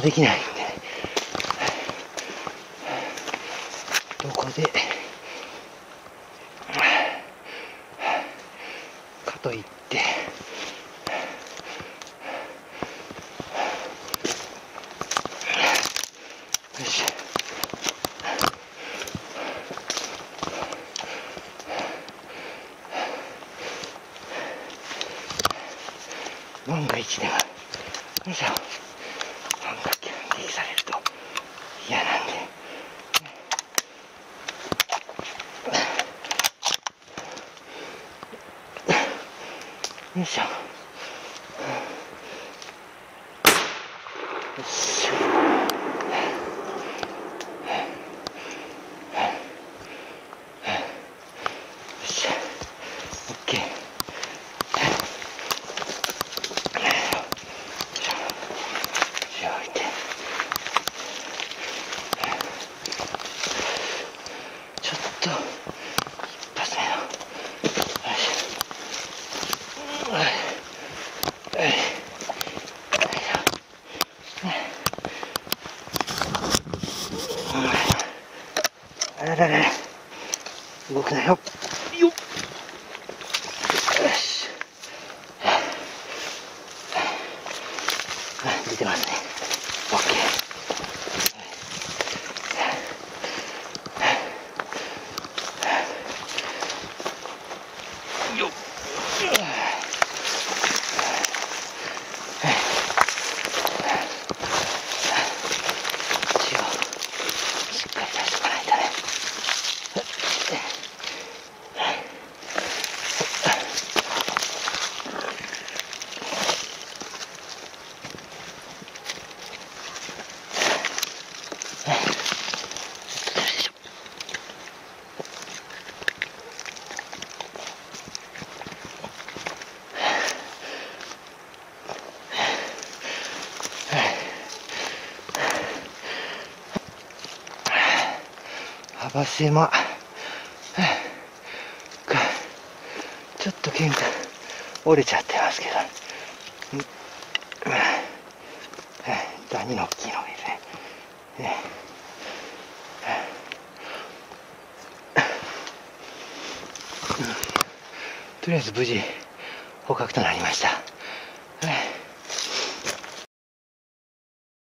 できないんで、どこで、かといって、よし。万が一では、よいしょ。嫌なんで。よいしょ。よいしょ。よっしゃ。オッケー。塩置いてちょっと一発目のよいしょはいはいよいしょねあららら動くなよ。よっ。よし。出てますね。オッケー。よっ。血をしっかり出しとかないとね。幅狭かちょっと剣が折れちゃってますけどダニの大きいのがいるねねとりあえず無事捕獲となりました。